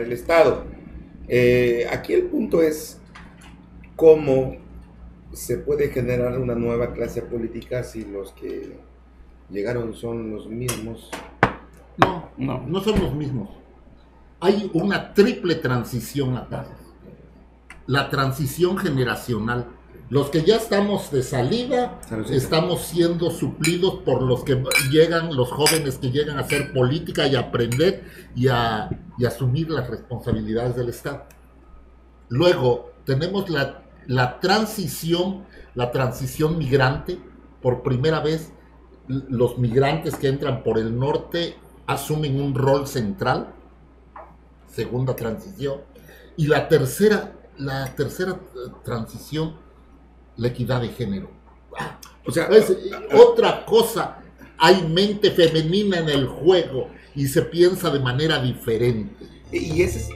el Estado. Eh, aquí el punto es cómo se puede generar una nueva clase política si los que llegaron son los mismos. No, no, no son los mismos. Hay una triple transición acá. La transición generacional. Los que ya estamos de salida, estamos siendo suplidos por los que llegan, los jóvenes que llegan a hacer política y a aprender y a, y asumir las responsabilidades del Estado. Luego tenemos la, la transición, la transición migrante. Por primera vez, los migrantes que entran por el norte asumen un rol central. Segunda transición. Y la tercera, la tercera eh, transición la equidad de género. O sea, es otra cosa. Hay mente femenina en el juego y se piensa de manera diferente. Y ese es